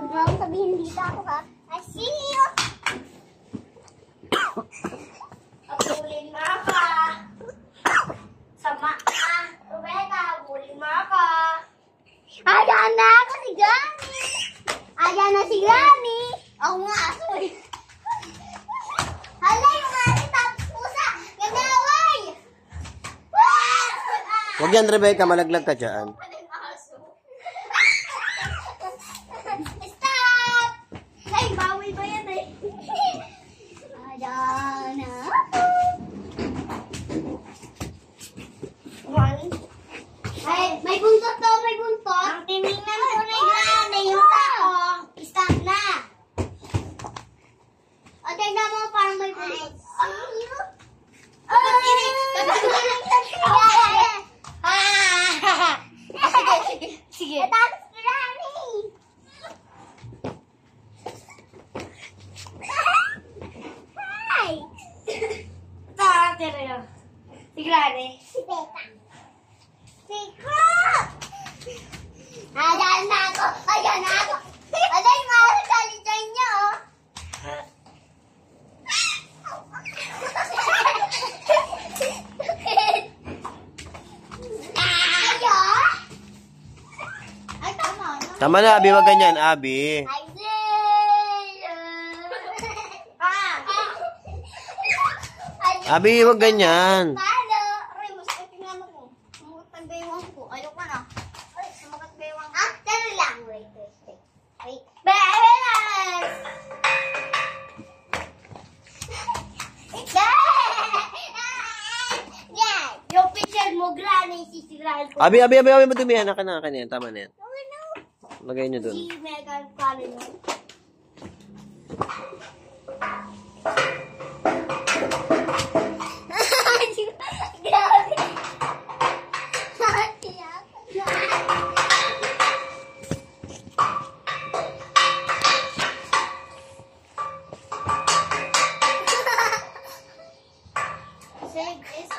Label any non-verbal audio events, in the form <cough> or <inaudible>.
Huwag mo akong sabihin. I see you! Abulin mo. Sama ah. Abulin mo. Ayan na ako si Gami! Ayan na si Gami! Nga, Huwag yan, Rebecca. Malaglag ka dyan. O, tignan mo, parang may buntot. Sige, sige. Tapos kirani. Hi! Ta, tira. Si Granny. Si Beta. Si Crop! Ayan na ako! Ayan na ako! Wait. Beres! <laughs> Yeah! Yung picture mo, granny, sisirahan ko. Abi, Abi, Abi, Abi, madumihan. Akin na, akin na yan. Tama na yan. Lagay nyo dun. Si Megan Collins. Save this